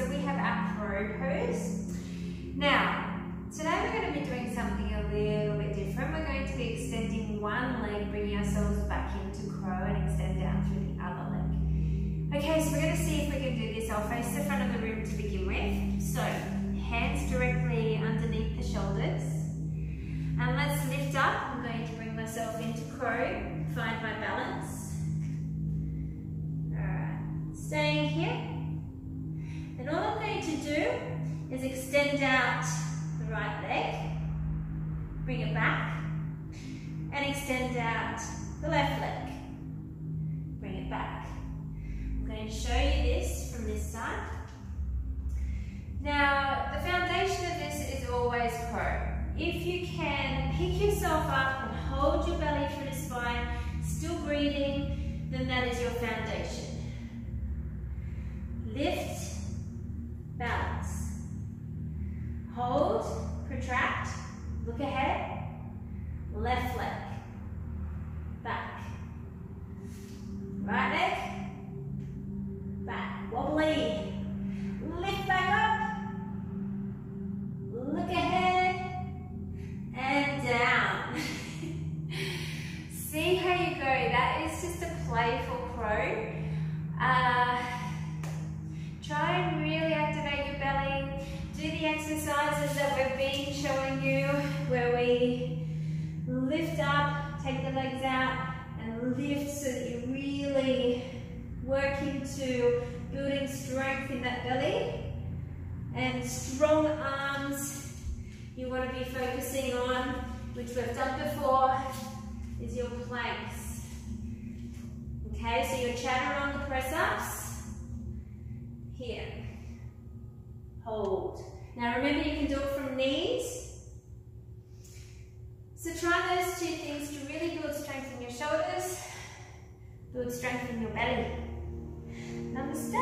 so we have our crow pose. Now, today we're going to be doing something a little bit different. We're going to be extending one leg, bringing ourselves back into crow and extend down through the other leg. Okay, so we're going to see if we can do this. I'll face the front of the room to begin with. So, hands directly underneath the shoulders. And let's lift up. I'm going to bring myself into crow, find my balance. Is extend out the right leg, bring it back, and extend out the left leg. Bring it back. I'm going to show you this from this side. Now, the foundation of this is always crow. If you can pick yourself up and hold your belly through the spine, still breathing, then that is your foundation. Lift, balance. Hold, protract, look ahead, left leg, back. Right leg, back, wobbly. Lift back up, look ahead, and down. See how you go. That is just a playful crow. Uh, lift up, take the legs out, and lift so that you're really work into building strength in that belly. And strong arms, you want to be focusing on, which we've done before, is your planks. Okay, so your chaturanga press ups. Here. Hold. Now remember you can do it from knees. So try those two things to really build strength in your shoulders, build strength in your belly. Namaste.